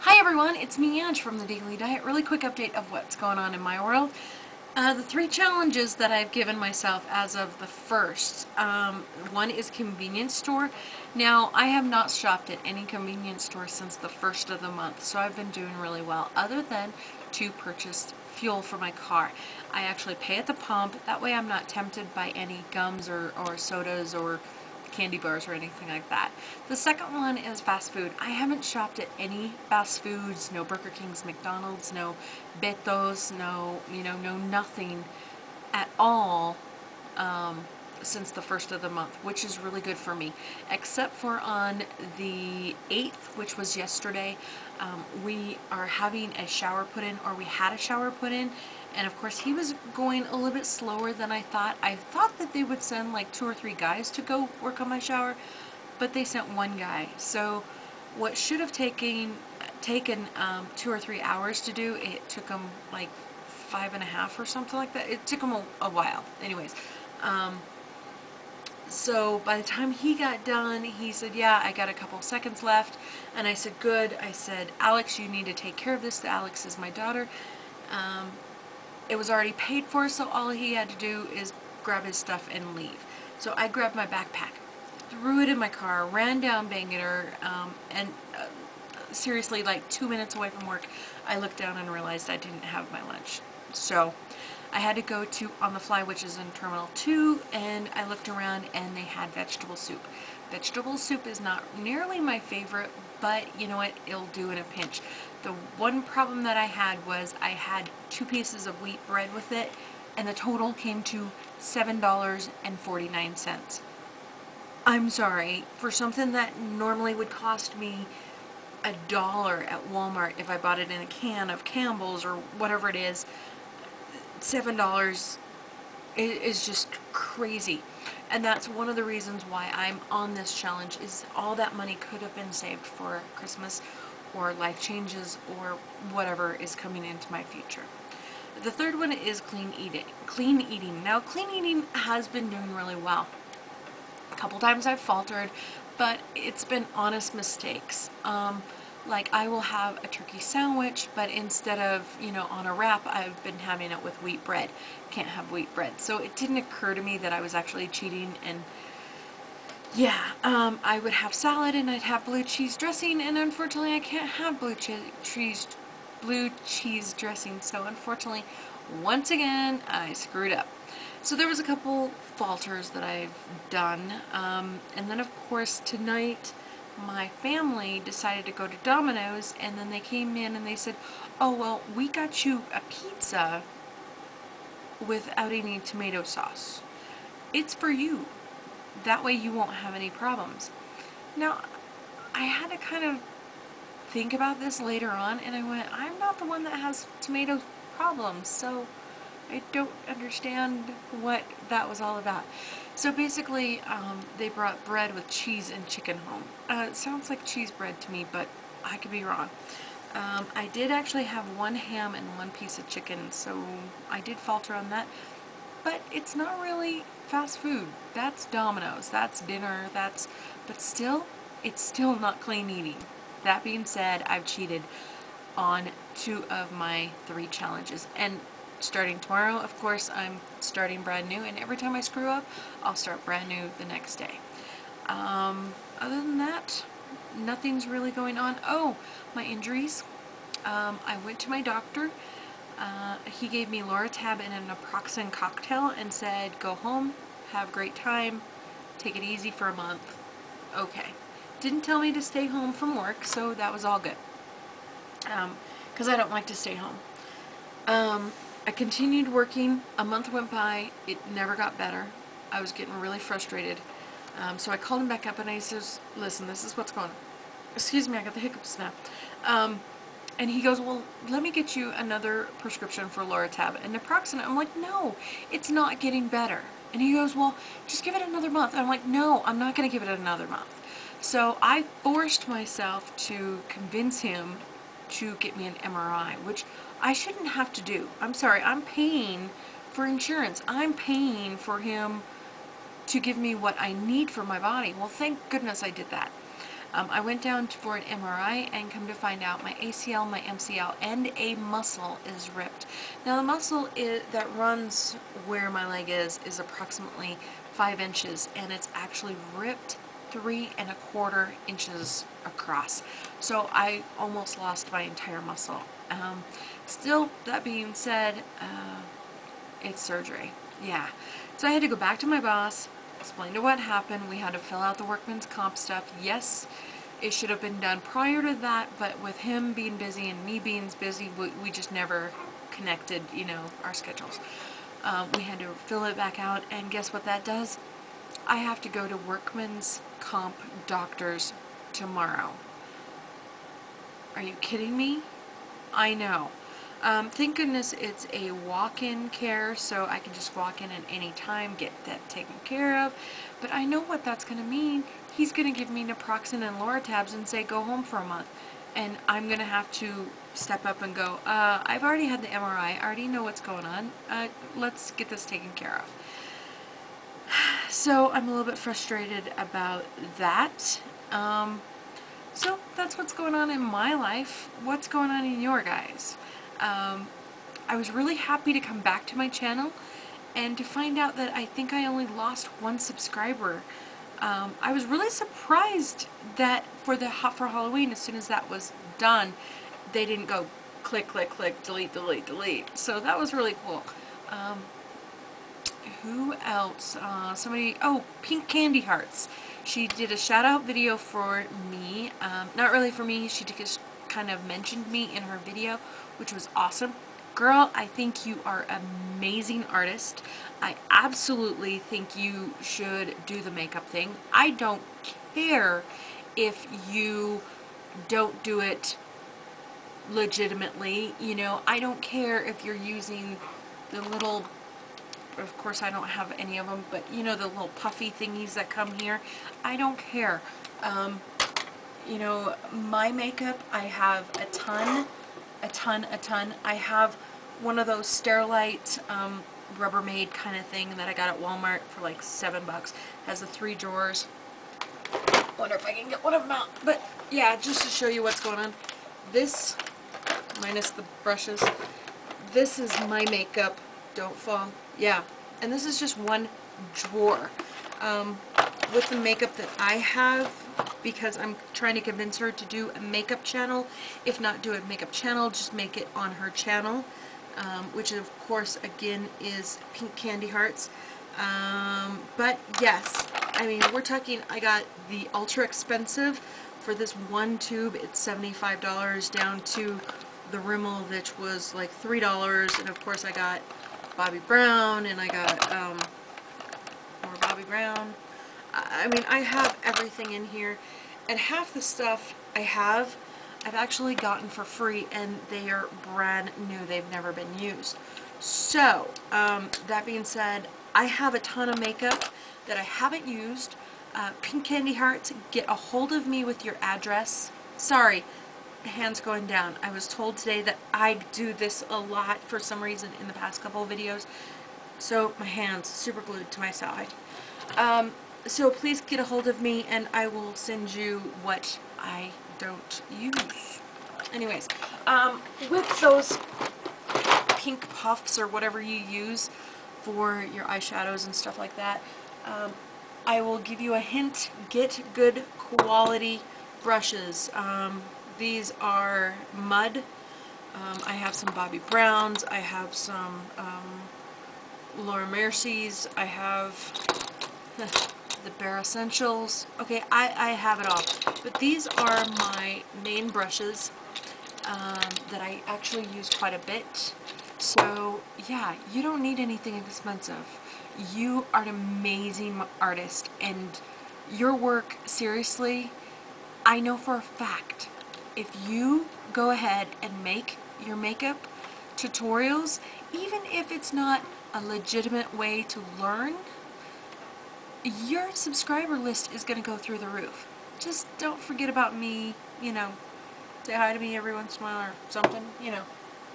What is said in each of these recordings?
Hi everyone, it's me Ange from the Daily Diet. Really quick update of what's going on in my world. Uh, the three challenges that I've given myself as of the first. Um, one is convenience store. Now, I have not shopped at any convenience store since the first of the month, so I've been doing really well, other than to purchase fuel for my car. I actually pay at the pump, that way I'm not tempted by any gums or, or sodas or candy bars or anything like that. The second one is fast food. I haven't shopped at any fast foods, no Burger King's, McDonald's, no Betos, no, you know, no nothing at all um, since the first of the month, which is really good for me. Except for on the 8th, which was yesterday, um, we are having a shower put in, or we had a shower put in, and of course he was going a little bit slower than I thought. I thought that they would send like two or three guys to go work on my shower, but they sent one guy. So what should have taken taken um, two or three hours to do, it took them like five and a half or something like that. It took him a, a while. Anyways, um, so by the time he got done, he said, yeah, I got a couple seconds left. And I said, good. I said, Alex, you need to take care of this. Alex is my daughter. Um, it was already paid for, so all he had to do is grab his stuff and leave. So I grabbed my backpack, threw it in my car, ran down Bangerter, um, and uh, seriously, like two minutes away from work, I looked down and realized I didn't have my lunch. So I had to go to On the Fly, which is in Terminal 2, and I looked around and they had vegetable soup. Vegetable soup is not nearly my favorite, but you know what, it'll do in a pinch. The one problem that I had was I had two pieces of wheat bread with it, and the total came to $7.49. I'm sorry, for something that normally would cost me a dollar at Walmart if I bought it in a can of Campbell's or whatever it is, $7 is just crazy. And that's one of the reasons why I'm on this challenge is all that money could have been saved for Christmas or life changes or whatever is coming into my future. The third one is clean eating. Clean eating. Now, clean eating has been doing really well. A couple times I've faltered, but it's been honest mistakes. Um, like I will have a turkey sandwich, but instead of, you know, on a wrap, I've been having it with wheat bread. Can't have wheat bread. So it didn't occur to me that I was actually cheating and yeah, um, I would have salad and I'd have blue cheese dressing and unfortunately I can't have blue cheese blue cheese dressing so unfortunately once again I screwed up. So there was a couple falters that I've done um, and then of course tonight my family decided to go to Domino's and then they came in and they said, oh, well, we got you a pizza without any tomato sauce. It's for you. That way you won't have any problems. Now, I had to kind of think about this later on and I went, I'm not the one that has tomato problems, so I don't understand what that was all about. So basically, um, they brought bread with cheese and chicken home. Uh, it sounds like cheese bread to me, but I could be wrong. Um, I did actually have one ham and one piece of chicken, so I did falter on that. But it's not really fast food. That's Domino's. That's dinner. That's, but still, it's still not clean eating. That being said, I've cheated on two of my three challenges. And starting tomorrow, of course, I'm starting brand new, and every time I screw up, I'll start brand new the next day. Um, other than that, nothing's really going on. Oh, my injuries. Um, I went to my doctor. Uh, he gave me Loratab and an naproxen cocktail and said, go home, have a great time, take it easy for a month. Okay. Didn't tell me to stay home from work, so that was all good. Because um, I don't like to stay home. I continued working. A month went by. It never got better. I was getting really frustrated. Um, so I called him back up and I says, listen, this is what's going on. Excuse me, I got the hiccups now. Um, and he goes, well, let me get you another prescription for Loratab and naproxen. I'm like, no, it's not getting better. And he goes, well, just give it another month. I'm like, no, I'm not going to give it another month. So I forced myself to convince him to get me an MRI, which I shouldn't have to do. I'm sorry, I'm paying for insurance. I'm paying for him to give me what I need for my body. Well, thank goodness I did that. Um, I went down for an MRI and come to find out my ACL, my MCL, and a muscle is ripped. Now the muscle is, that runs where my leg is is approximately five inches and it's actually ripped three and a quarter inches across. So I almost lost my entire muscle. Um, still, that being said, uh, it's surgery. Yeah. So I had to go back to my boss, explain to what happened. We had to fill out the workman's comp stuff. Yes, it should have been done prior to that, but with him being busy and me being busy, we, we just never connected, you know, our schedules. Um, we had to fill it back out, and guess what that does? I have to go to workman's comp doctors tomorrow. Are you kidding me? I know. Um, thank goodness it's a walk-in care, so I can just walk in at any time, get that taken care of. But I know what that's going to mean. He's going to give me naproxen and Loratabs and say go home for a month. And I'm going to have to step up and go, uh, I've already had the MRI, I already know what's going on, uh, let's get this taken care of. So I'm a little bit frustrated about that. Um, so that's what's going on in my life. What's going on in your guys? Um, I was really happy to come back to my channel and to find out that I think I only lost one subscriber. Um, I was really surprised that for the for Halloween, as soon as that was done, they didn't go click, click, click, delete, delete, delete. So that was really cool. Um, who else? Uh, somebody, oh, Pink Candy Hearts. She did a shout out video for me. Um, not really for me, she just kind of mentioned me in her video, which was awesome. Girl, I think you are amazing artist. I absolutely think you should do the makeup thing. I don't care if you don't do it legitimately, you know. I don't care if you're using the little of course I don't have any of them, but you know the little puffy thingies that come here. I don't care. Um, you know, my makeup, I have a ton, a ton, a ton. I have one of those Sterilite um, Rubbermaid kind of thing that I got at Walmart for like seven bucks. Has the three drawers. Wonder if I can get one of them out. But yeah, just to show you what's going on. This, minus the brushes, this is my makeup. Don't fall yeah, and this is just one drawer. Um, with the makeup that I have, because I'm trying to convince her to do a makeup channel. If not do a makeup channel, just make it on her channel, um, which of course, again, is Pink Candy Hearts. Um, but yes, I mean, we're talking, I got the ultra expensive. For this one tube, it's $75 down to the Rimmel, which was like $3. And of course, I got Bobbi Brown, and I got um, more Bobbi Brown. I mean, I have everything in here, and half the stuff I have, I've actually gotten for free, and they are brand new. They've never been used. So, um, that being said, I have a ton of makeup that I haven't used. Uh, Pink Candy Hearts, get a hold of me with your address. Sorry, hands going down. I was told today that I do this a lot for some reason in the past couple of videos. So my hands super glued to my side. Um, so please get a hold of me and I will send you what I don't use. Anyways, um, with those pink puffs or whatever you use for your eyeshadows and stuff like that, um, I will give you a hint. Get good quality brushes. Um, these are mud. Um, I have some Bobbi Browns. I have some um, Laura Merciers. I have the Bare Escentuals. Okay, I, I have it all. But these are my main brushes um, that I actually use quite a bit. So, yeah, you don't need anything expensive. You are an amazing artist, and your work, seriously, I know for a fact if you go ahead and make your makeup tutorials, even if it's not a legitimate way to learn, your subscriber list is going to go through the roof. Just don't forget about me, you know, say hi to me every once in a while or something, you know,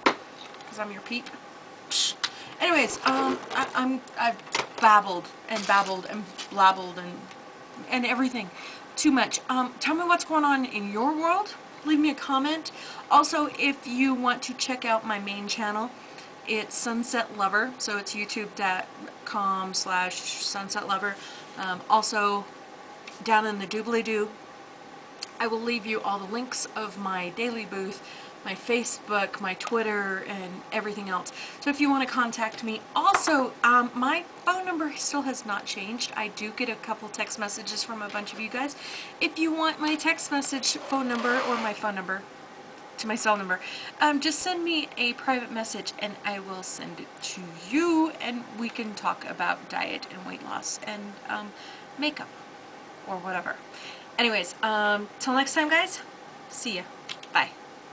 because I'm your peep. Psh. Anyways, um, I, I'm, I've babbled and babbled and blabbled and, and everything. too much. Um, tell me what's going on in your world. Leave me a comment. Also, if you want to check out my main channel, it's Sunset Lover. So it's youtube.com slash Sunset Lover. Um, also, down in the doobly-doo, I will leave you all the links of my daily booth, my Facebook, my Twitter, and everything else. So if you want to contact me, also, um, my phone number still has not changed. I do get a couple text messages from a bunch of you guys. If you want my text message phone number or my phone number to my cell number, um, just send me a private message and I will send it to you and we can talk about diet and weight loss and um, makeup or whatever. Anyways, um, till next time guys, see ya.